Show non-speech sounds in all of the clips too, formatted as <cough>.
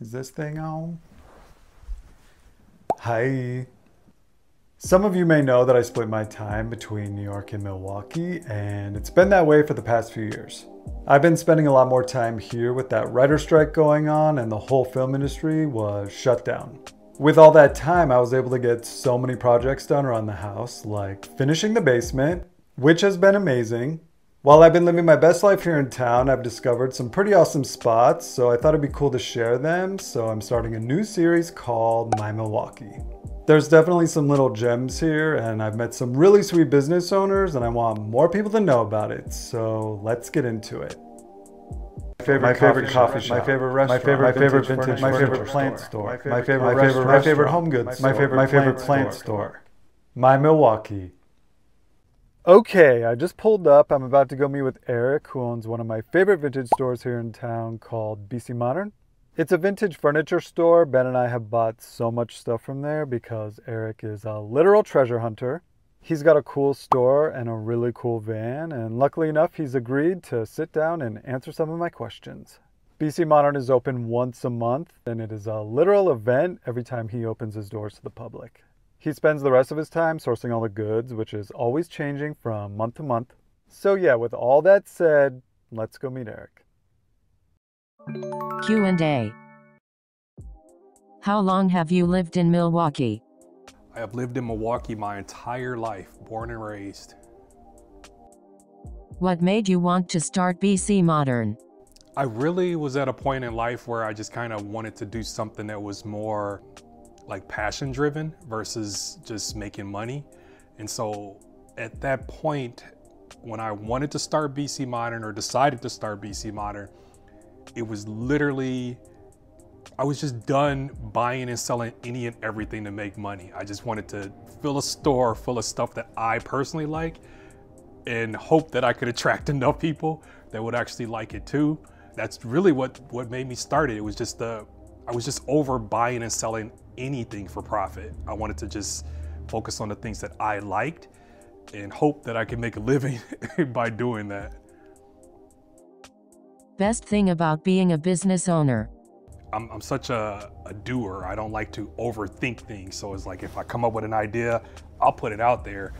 Is this thing on? Hi. Some of you may know that I split my time between New York and Milwaukee, and it's been that way for the past few years. I've been spending a lot more time here with that writer strike going on, and the whole film industry was shut down. With all that time, I was able to get so many projects done around the house, like finishing the basement, which has been amazing, while I've been living my best life here in town, I've discovered some pretty awesome spots, so I thought it'd be cool to share them. So I'm starting a new series called My Milwaukee. There's definitely some little gems here, and I've met some really sweet business owners, and I want more people to know about it. So let's get into it. My favorite, my favorite coffee shop, my favorite restaurant, my favorite, my favorite vintage, my favorite plant store, my favorite, my favorite, my favorite home goods, my favorite, my favorite plant store. My Milwaukee. Okay, I just pulled up. I'm about to go meet with Eric, who owns one of my favorite vintage stores here in town called BC Modern. It's a vintage furniture store. Ben and I have bought so much stuff from there because Eric is a literal treasure hunter. He's got a cool store and a really cool van, and luckily enough, he's agreed to sit down and answer some of my questions. BC Modern is open once a month, and it is a literal event every time he opens his doors to the public. He spends the rest of his time sourcing all the goods, which is always changing from month to month. So yeah, with all that said, let's go meet Eric. Q&A. How long have you lived in Milwaukee? I have lived in Milwaukee my entire life, born and raised. What made you want to start BC Modern? I really was at a point in life where I just kind of wanted to do something that was more like passion driven versus just making money. And so at that point, when I wanted to start BC Modern or decided to start BC Modern, it was literally, I was just done buying and selling any and everything to make money. I just wanted to fill a store full of stuff that I personally like and hope that I could attract <laughs> enough people that would actually like it too. That's really what, what made me start it. It was just the, I was just over buying and selling anything for profit. I wanted to just focus on the things that I liked and hope that I could make a <laughs> living by doing that. Best thing about being a business owner? I'm, I'm such a, a, doer. I don't like to overthink things. So it's like if I come up with an idea, I'll put it out there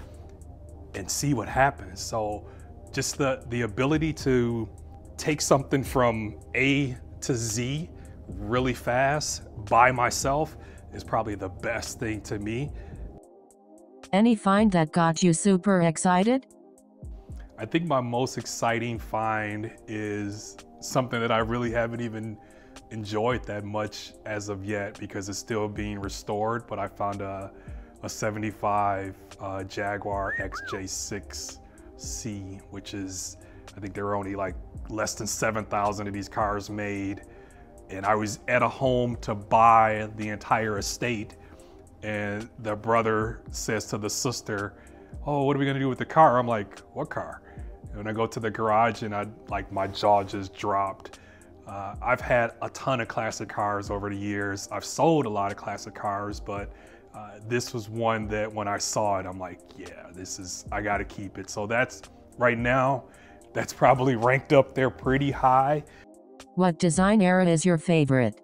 and see what happens. So just the, the ability to take something from A to Z really fast by myself is probably the best thing to me. Any find that got you super excited? I think my most exciting find is something that I really haven't even enjoyed that much as of yet because it's still being restored, but I found a, a 75 uh, Jaguar XJ6C, which is, I think there were only like less than 7,000 of these cars made and I was at a home to buy the entire estate. And the brother says to the sister, Oh, what are we gonna do with the car? I'm like, What car? And I go to the garage and I like my jaw just dropped. Uh, I've had a ton of classic cars over the years. I've sold a lot of classic cars, but uh, this was one that when I saw it, I'm like, yeah, this is, I gotta keep it. So that's right now, that's probably ranked up there pretty high. What design era is your favorite?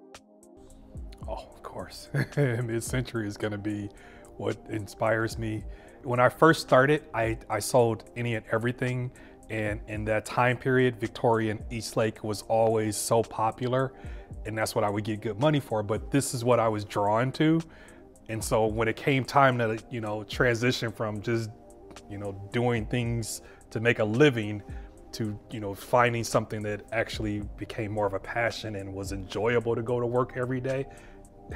Oh, of course. <laughs> Mid-century is going to be what inspires me. When I first started, I, I sold any and everything. And in that time period, Victorian Eastlake was always so popular. And that's what I would get good money for. But this is what I was drawn to. And so when it came time to, you know, transition from just, you know, doing things to make a living, to you know finding something that actually became more of a passion and was enjoyable to go to work every day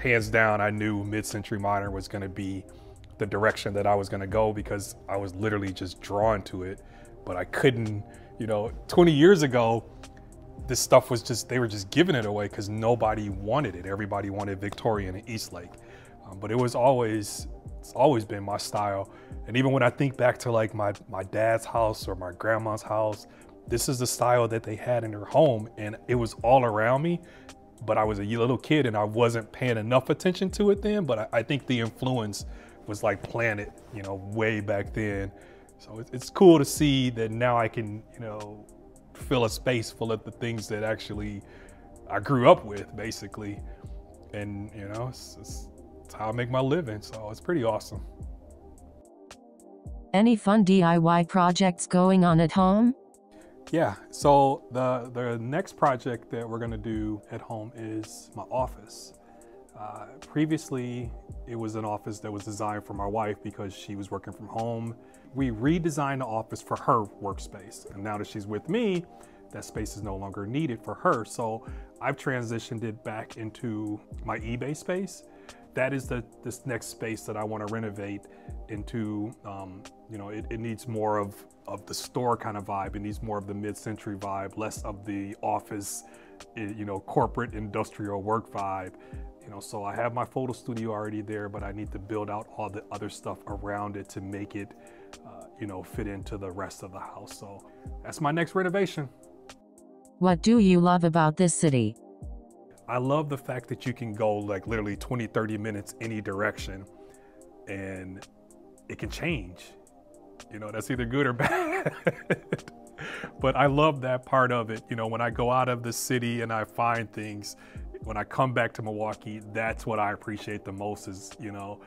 hands down i knew mid-century modern was going to be the direction that i was going to go because i was literally just drawn to it. But i couldn't you know 20 years ago this stuff was just they were just giving it away because nobody wanted it. Everybody wanted victorian and eastlake um, but it was always it's always been my style. And even when i think back to like my my dad's house or my grandma's house this is the style that they had in their home and it was all around me but i was a little kid and i wasn't paying enough attention to it then but i, I think the influence was like planted you know way back then so it's, it's cool to see that now i can you know fill a space full of the things that actually i grew up with basically and you know, it's, it's, it's how I make my living. So it's pretty awesome. Any fun DIY projects going on at home? Yeah, so the, the next project that we're gonna do at home is my office. Uh, previously, it was an office that was designed for my wife because she was working from home. We redesigned the office for her workspace. And now that she's with me, that space is no longer needed for her. So I've transitioned it back into my eBay space. That is the this next space that I want to renovate into. Um, you know, it, it needs more of of the store kind of vibe. It needs more of the mid-century vibe, less of the office, eh, you know, corporate industrial work vibe. You know, so I have my photo studio already there, but I need to build out all the other stuff around it to make it, uh, you know, fit into the rest of the house. So that's my next renovation. What do you love about this city? I love the fact that you can go like literally 20, 30 minutes any direction and it can change. You know, that's either good or <laughs> bad. but I love that part of it. You know, when I go out of the city and I find things, when I come back to Milwaukee, that's what I appreciate the most is, you know,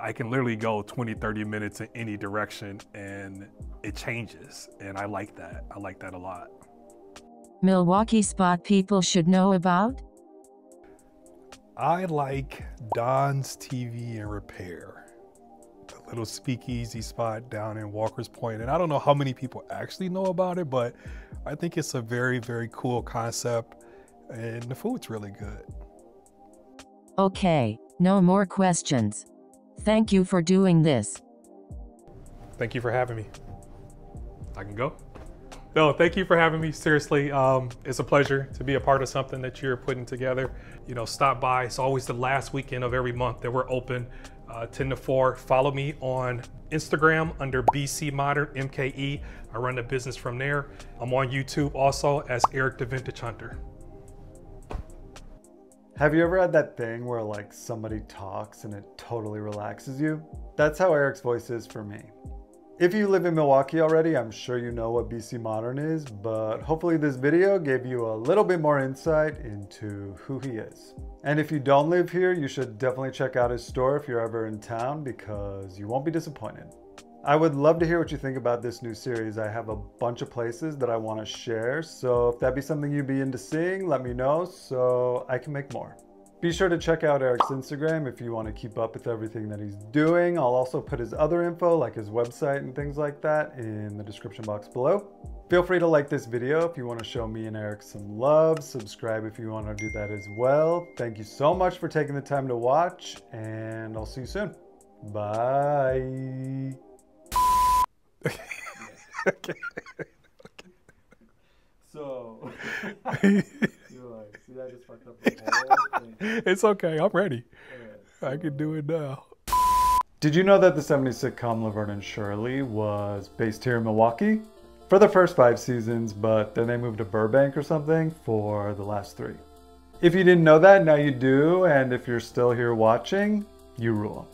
I can literally go 20, 30 minutes in any direction and it changes. And I like that. I like that a lot. Milwaukee spot people should know about? I like Don's TV and Repair, the little speakeasy spot down in Walker's Point. And I don't know how many people actually know about it, but I think it's a very, very cool concept and the food's really good. Okay, no more questions. Thank you for doing this. Thank you for having me. I can go? No, thank you for having me. Seriously, um, it's a pleasure to be a part of something that you're putting together. You know, stop by. It's always the last weekend of every month that we're open, uh, 10 to 4. Follow me on Instagram under BC Modern MKE. I run the business from there. I'm on YouTube also as Eric the Vintage Hunter. Have you ever had that thing where like somebody talks and it totally relaxes you? That's how Eric's voice is for me. If you live in Milwaukee already, I'm sure you know what BC Modern is, but hopefully this video gave you a little bit more insight into who he is. And if you don't live here, you should definitely check out his store if you're ever in town because you won't be disappointed. I would love to hear what you think about this new series. I have a bunch of places that I want to share, so if that be something you'd be into seeing, let me know so I can make more. Be sure to check out Eric's Instagram if you want to keep up with everything that he's doing. I'll also put his other info, like his website and things like that, in the description box below. Feel free to like this video if you want to show me and Eric some love. Subscribe if you want to do that as well. Thank you so much for taking the time to watch, and I'll see you soon. Bye. <laughs> <laughs> okay. <laughs> So. See, I just fucked up the whole thing. <laughs> It's okay. I'm ready. I can do it now. Did you know that the 70s sitcom Laverne and Shirley was based here in Milwaukee? For the first five seasons, but then they moved to Burbank or something for the last three. If you didn't know that, now you do, and if you're still here watching, you rule.